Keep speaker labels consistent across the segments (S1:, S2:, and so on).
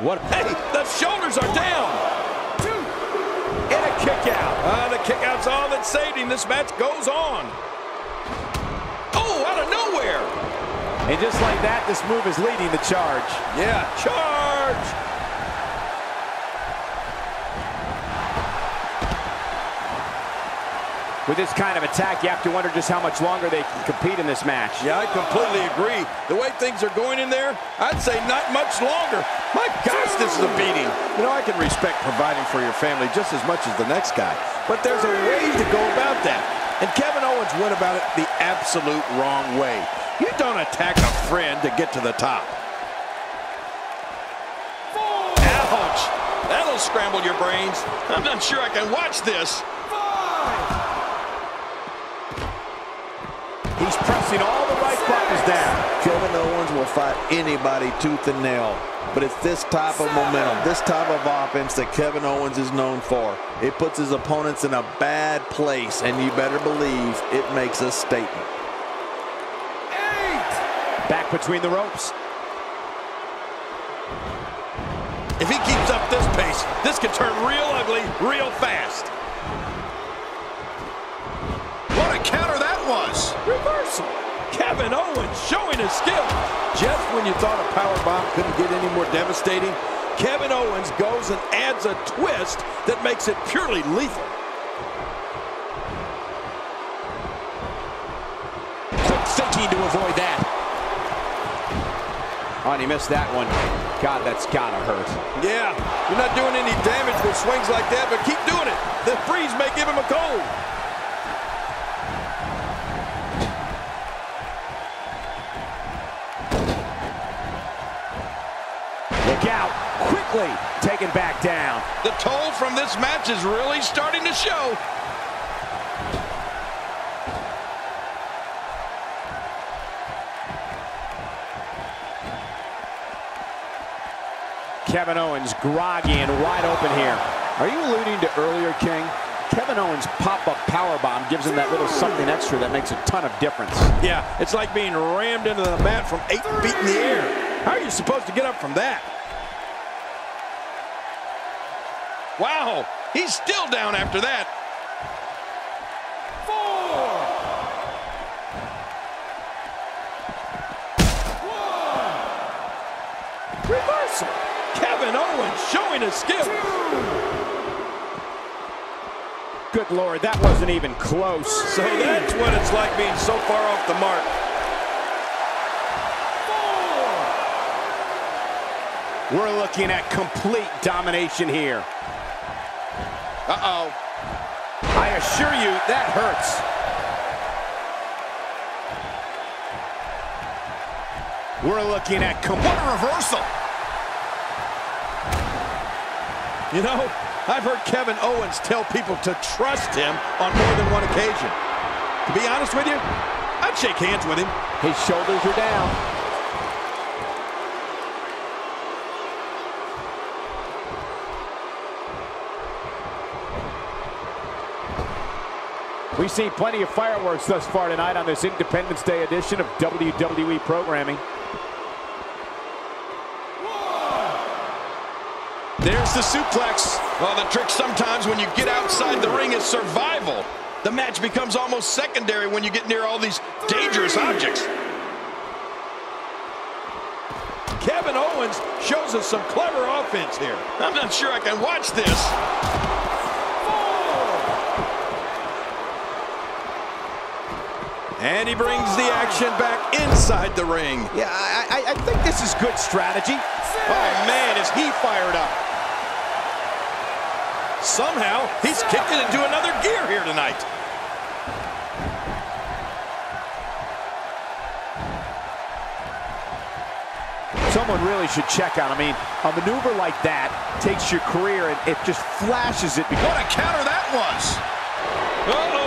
S1: What?
S2: Hey, the shoulders are down.
S1: Two. And a kick out.
S2: Uh, the kick out's all that's saving. This match goes on. Oh, out of nowhere.
S1: And just like that, this move is leading the charge.
S2: Yeah, charge.
S1: With this kind of attack, you have to wonder just how much longer they can compete in this match.
S2: Yeah, I completely agree. The way things are going in there, I'd say not much longer. My gosh, this is a beating. You know, I can respect providing for your family just as much as the next guy, but there's a way to go about that. And Kevin Owens went about it the absolute wrong way. You don't attack a friend to get to the top. Ouch! That'll scramble your brains. I'm not sure I can watch this.
S1: He's pressing all the right buttons down.
S3: Kevin Owens will fight anybody tooth and nail. But it's this type of momentum, this type of offense that Kevin Owens is known for. It puts his opponents in a bad place, and you better believe it makes a statement.
S1: Eight. Back between the ropes.
S2: If he keeps up this pace, this could turn real ugly real fast. What a counter that was. Reversal. Kevin Owens showing his skill. Just when you thought a power bomb couldn't get any more devastating, Kevin Owens goes and adds a twist that makes it purely lethal.
S1: Quick thinking to avoid that. Oh, and he missed that one. God, that's gotta hurt.
S2: Yeah, you're not doing any damage with swings like that, but keep doing it. The freeze may give him a cold.
S1: Quickly taken back down.
S2: The toll from this match is really starting to show.
S1: Kevin Owens groggy and wide open here. Are you alluding to earlier, King? Kevin Owens' pop-up power bomb gives him that little something extra that makes a ton of difference.
S2: Yeah, it's like being rammed into the mat from eight feet in the air. How are you supposed to get up from that? Wow, he's still down after that.
S1: Four.
S2: One. Reversal. Kevin Owens showing his skill.
S1: Good Lord, that wasn't even close.
S2: So that's what it's like being so far off the mark.
S1: we We're looking at complete domination here.
S2: Uh-oh.
S1: I assure you, that hurts. We're looking at complete reversal.
S2: You know, I've heard Kevin Owens tell people to trust him on more than one occasion. To be honest with you, I'd shake hands with him.
S1: His shoulders are down. We've seen plenty of fireworks thus far tonight on this Independence Day edition of WWE programming.
S2: There's the suplex. Well, the trick sometimes when you get outside the ring is survival. The match becomes almost secondary when you get near all these dangerous objects. Kevin Owens shows us some clever offense here. I'm not sure I can watch this. And he brings the action back inside the ring.
S1: Yeah, I, I, I think this is good strategy.
S2: Oh, man, is he fired up. Somehow, he's kicked it into another gear here tonight.
S1: Someone really should check out. I mean, a maneuver like that takes your career and it just flashes it.
S2: What a counter that was. Uh-oh, big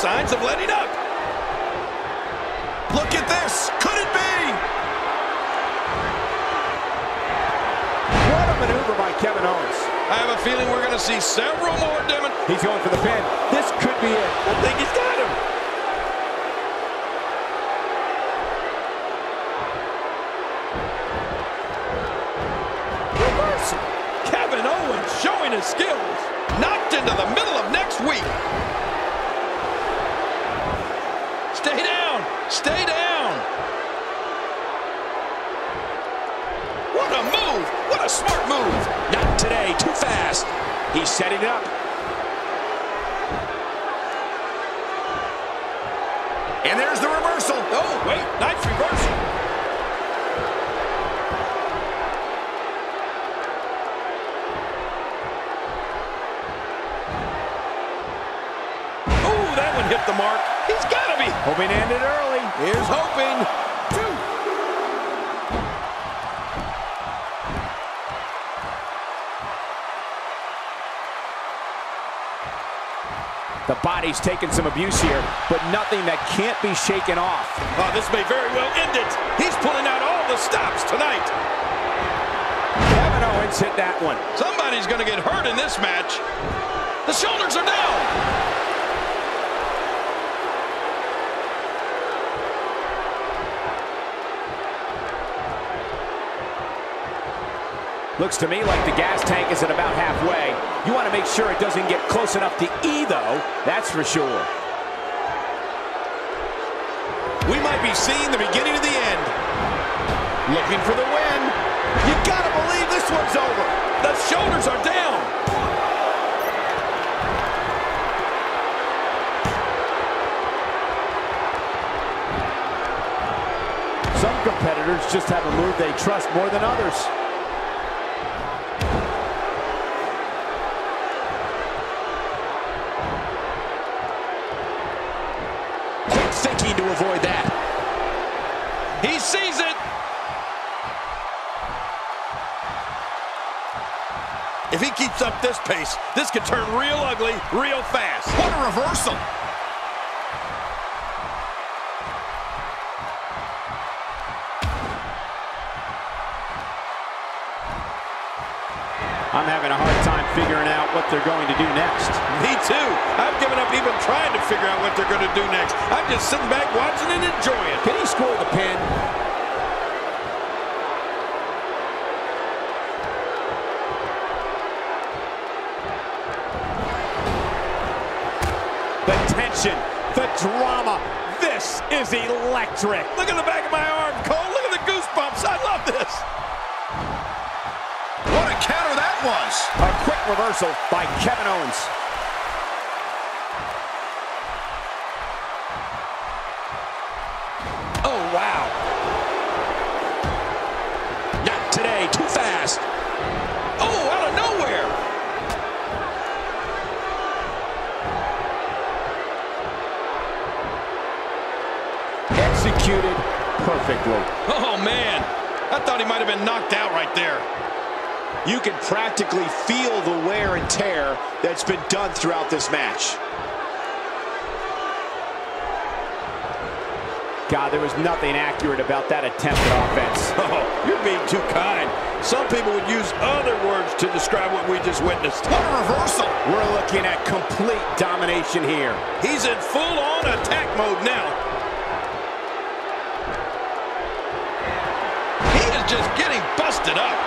S2: signs of letting up. Look at this. Could it be?
S1: What a maneuver by Kevin Owens.
S2: I have a feeling we're going to see several more demon.
S1: He's going for the pin. This could be it.
S2: I think he's got
S1: He's setting up.
S4: And there's the reversal.
S2: Oh, wait. Nice reversal. Oh, that one hit the mark. He's got to be.
S1: Hoping to end it early.
S2: Here's hoping.
S1: The body's taking some abuse here, but nothing that can't be shaken off.
S2: Oh, this may very well end it. He's pulling out all the stops tonight.
S1: Kevin Owens hit that one.
S2: Somebody's going to get hurt in this match. The shoulders are down.
S1: Looks to me like the gas tank is at about halfway. You want to make sure it doesn't get close enough to E, though. That's for sure.
S4: We might be seeing the beginning of the end.
S2: Looking for the win. You got to believe this one's over. The shoulders are down.
S1: Some competitors just have a move they trust more than others.
S2: Keeps up this pace, this could turn real ugly real fast.
S4: What a reversal.
S1: I'm having a hard time figuring out what they're going to do next.
S2: Me too. I've given up even trying to figure out what they're going to do next. I'm just sitting back watching and enjoying.
S1: Can he score the pin? The drama. This is electric.
S2: Look at the back of my arm, Cole. Look at the goosebumps. I love this.
S4: What a counter that was.
S1: A quick reversal by Kevin Owens.
S4: Oh, wow.
S1: Executed perfectly.
S2: Oh, man. I thought he might have been knocked out right there.
S4: You can practically feel the wear and tear that's been done throughout this match.
S1: God, there was nothing accurate about that attempt at offense.
S2: Oh, you're being too kind. Some people would use other words to describe what we just witnessed.
S4: What a reversal.
S1: We're looking at complete domination here.
S2: He's in full-on attack mode now. Just getting busted up.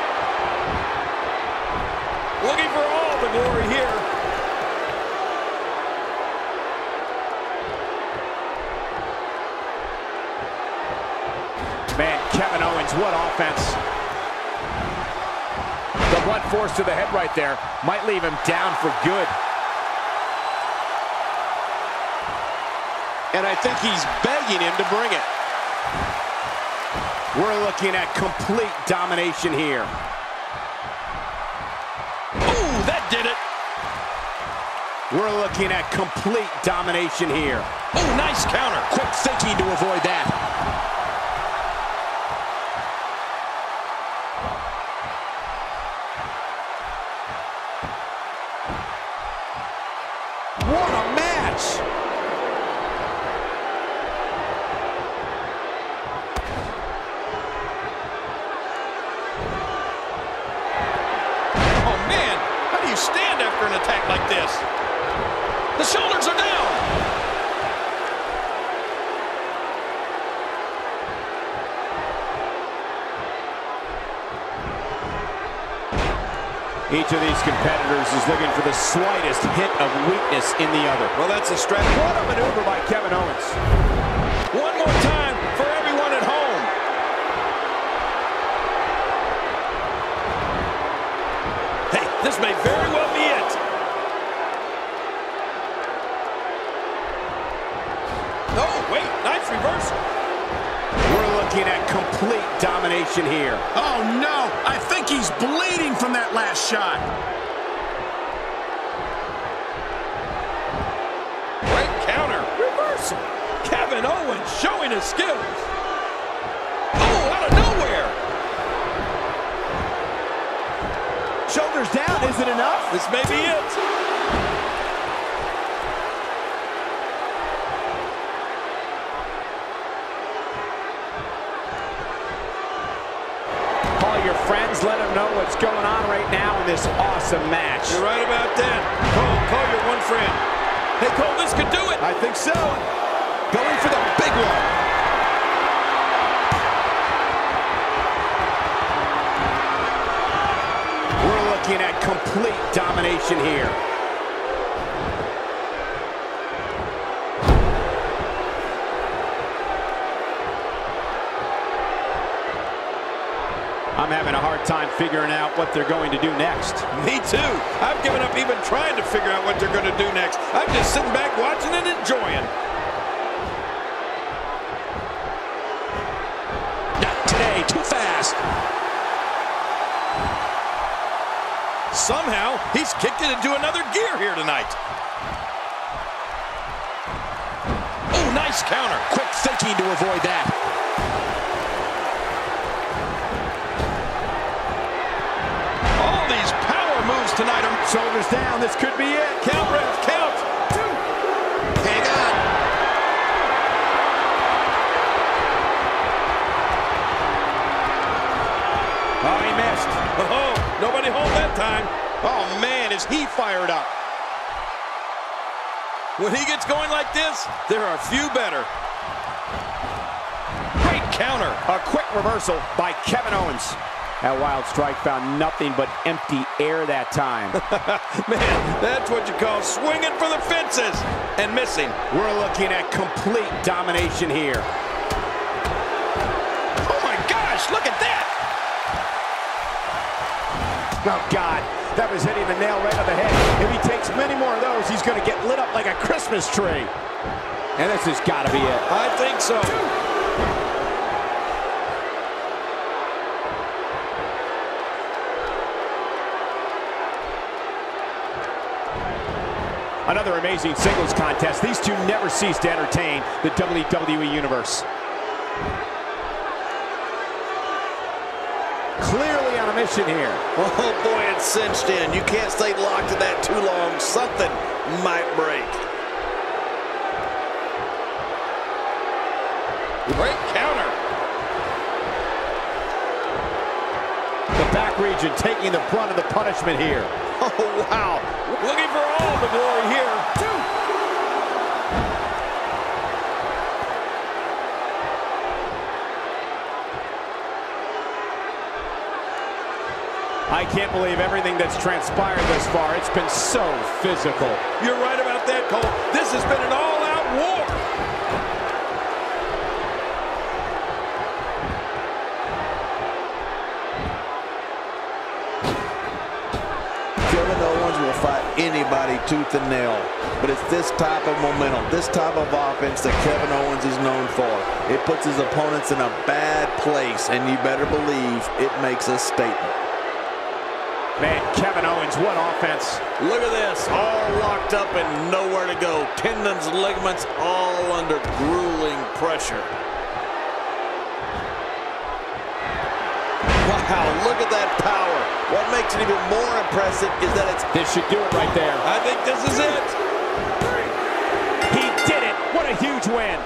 S2: Looking for all the glory here.
S1: Man, Kevin Owens, what offense. The blunt force to the head right there might leave him down for good.
S4: And I think he's begging him to bring it.
S1: We're looking at complete domination here.
S2: Ooh, that did it.
S1: We're looking at complete domination here.
S2: Oh, nice counter.
S4: Quick thinking to avoid that.
S1: What a match! Each of these competitors is looking for the slightest hint of weakness in the other.
S2: Well, that's a stretch.
S1: What a maneuver by Kevin Owens.
S2: One more time for everyone at home. Hey, this may very well be it. No, wait, nice reversal.
S1: We're looking at domination here.
S5: Oh, no. I think he's bleeding from that last shot.
S2: Great counter. Reversal. Kevin Owens showing his skills. Oh, out of nowhere.
S1: Shoulders down, is it enough?
S2: This may be it.
S1: Your friends, let them know what's going on right now in this awesome match.
S2: You're right about that. Cole, call your one friend. Hey, Cole, this could do it.
S1: I think so. Going for the big one. We're looking at complete domination here. I'm having a hard time figuring out what they're going to do next.
S2: Me too. I've given up even trying to figure out what they're going to do next. I'm just sitting back watching and enjoying.
S4: Not today, too fast.
S2: Somehow, he's kicked it into another gear here tonight. Oh, nice counter.
S4: Quick thinking to avoid that.
S2: Tonight.
S1: Shoulders down, this could be it.
S2: Count, ref, count.
S4: Hang on.
S1: Oh, he missed.
S2: Oh, nobody home that time.
S4: Oh, man, is he fired up.
S2: When he gets going like this, there are few better. Great counter.
S1: A quick reversal by Kevin Owens. That wild strike found nothing but empty air that time.
S2: Man, that's what you call swinging for the fences and missing.
S1: We're looking at complete domination here.
S2: Oh my gosh, look at that.
S1: Oh, God. That was hitting the nail right on the head. If he takes many more of those, he's going to get lit up like a Christmas tree. And this has got to be it.
S2: I think so.
S1: Another amazing singles contest. These two never cease to entertain the WWE Universe. Clearly on a mission here.
S3: Oh boy, it's cinched in. You can't stay locked in that too long. Something might break.
S2: Great counter.
S1: Back region taking the brunt of the punishment here.
S3: Oh, wow.
S2: Looking for all the glory here.
S1: I can't believe everything that's transpired thus far. It's been so physical.
S2: You're right about that, Cole. This has been an all-out war.
S3: Anybody tooth and nail. But it's this type of momentum, this type of offense that Kevin Owens is known for. It puts his opponents in a bad place, and you better believe it makes a statement.
S1: Man, Kevin Owens, what offense.
S3: Look at this, all locked up and nowhere to go. Tendons, ligaments, all under grueling pressure. Look at that power. What makes it even more impressive is that it's
S1: This should do it right there.
S2: I think this is it.
S1: He did it. What a huge win.